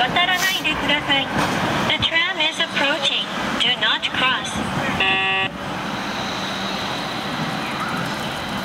渡らないでください。